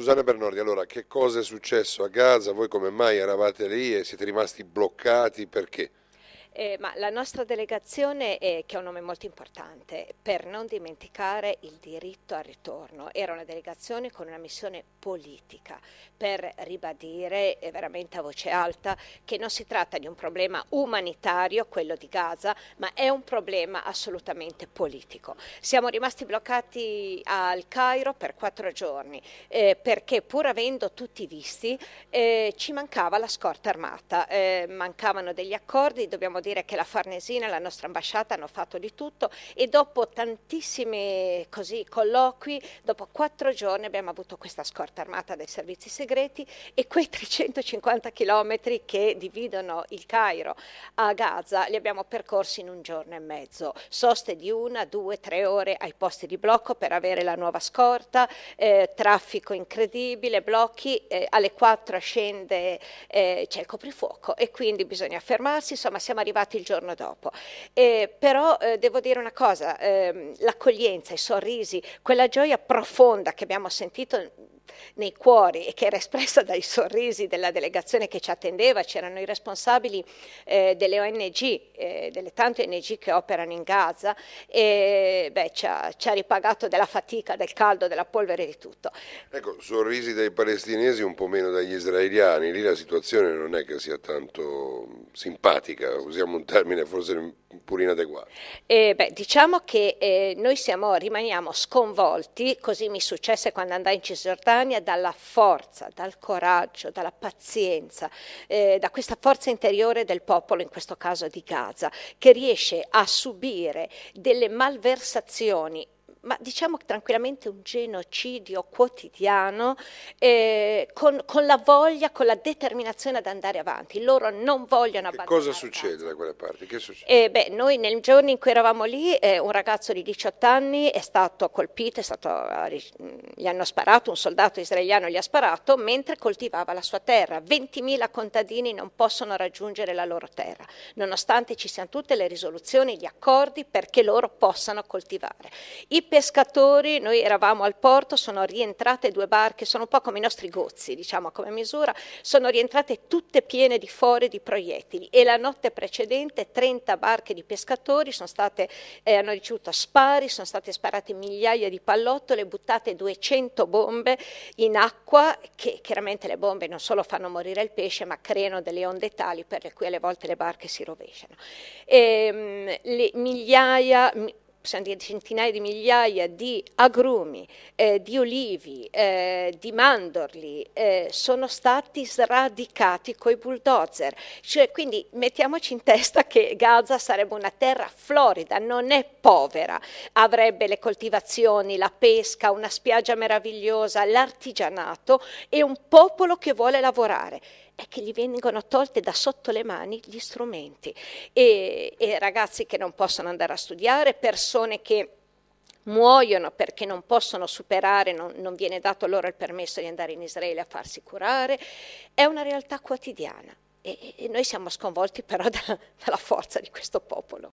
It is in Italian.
Susanna Bernordi, allora che cosa è successo a Gaza? Voi come mai eravate lì e siete rimasti bloccati? Perché? Eh, ma la nostra delegazione, è, che ha un nome molto importante, per non dimenticare il diritto al ritorno, era una delegazione con una missione politica, per ribadire eh, veramente a voce alta che non si tratta di un problema umanitario, quello di Gaza, ma è un problema assolutamente politico. Siamo rimasti bloccati al Cairo per quattro giorni eh, perché pur avendo tutti visti eh, ci mancava la scorta armata, eh, mancavano degli accordi, dobbiamo dire che la Farnesina e la nostra ambasciata hanno fatto di tutto e dopo tantissimi così, colloqui, dopo quattro giorni abbiamo avuto questa scorta armata dei servizi segreti e quei 350 chilometri che dividono il Cairo a Gaza li abbiamo percorsi in un giorno e mezzo, soste di una, due, tre ore ai posti di blocco per avere la nuova scorta, eh, traffico incredibile, blocchi, eh, alle 4 scende, eh, c'è il coprifuoco e quindi bisogna fermarsi, insomma siamo arrivati arrivati il giorno dopo. Eh, però eh, devo dire una cosa, ehm, l'accoglienza, i sorrisi, quella gioia profonda che abbiamo sentito nei cuori e che era espressa dai sorrisi della delegazione che ci attendeva, c'erano i responsabili eh, delle ONG, eh, delle tante ONG che operano in Gaza e beh, ci, ha, ci, ha, ripagato della fatica, del caldo, della polvere, di tutto. Ecco, sorrisi dai palestinesi un po' meno dagli israeliani, lì la situazione non è che sia tanto simpatica, usiamo un termine forse pure inadeguato. Eh, beh, diciamo che eh, noi siamo, rimaniamo sconvolti, così mi successe quando andai in Cisgiordania, dalla forza, dal coraggio, dalla pazienza, eh, da questa forza interiore del popolo, in questo caso di Gaza, che riesce a subire delle malversazioni ma diciamo tranquillamente un genocidio quotidiano eh, con, con, la voglia, con la determinazione ad andare avanti. Loro non vogliono abbandonare. Cosa succede da quelle parti? Eh, beh, noi nel giorno in cui eravamo lì, eh, un ragazzo di 18 anni è stato colpito, è stato, gli hanno sparato, un soldato israeliano gli ha sparato mentre coltivava la sua terra. 20.000 contadini non possono raggiungere la loro terra, nonostante ci siano tutte le risoluzioni, gli accordi perché loro possano coltivare. I pescatori, noi eravamo al porto, sono rientrate due barche, sono un po' come i nostri gozzi, diciamo come misura, sono rientrate tutte piene di fori di proiettili e la notte precedente 30 barche di pescatori state, eh, hanno ricevuto spari, sono state sparate migliaia di pallottole, buttate 200 bombe in acqua, che chiaramente le bombe non solo fanno morire il pesce, ma creano delle onde tali per cui alle volte le barche si rovesciano. E, ehm, le migliaia, centinaia di migliaia di agrumi, eh, di olivi, eh, di mandorli eh, sono stati sradicati coi bulldozer. Cioè, quindi mettiamoci in testa che Gaza sarebbe una terra florida, non è povera, avrebbe le coltivazioni, la pesca, una spiaggia meravigliosa, l'artigianato e un popolo che vuole lavorare è che gli vengono tolte da sotto le mani gli strumenti e, e ragazzi che non possono andare a studiare, persone che muoiono perché non possono superare, non, non, viene dato loro il permesso di andare in Israele a farsi curare, è una realtà quotidiana e, e noi siamo sconvolti però da, dalla forza di questo popolo.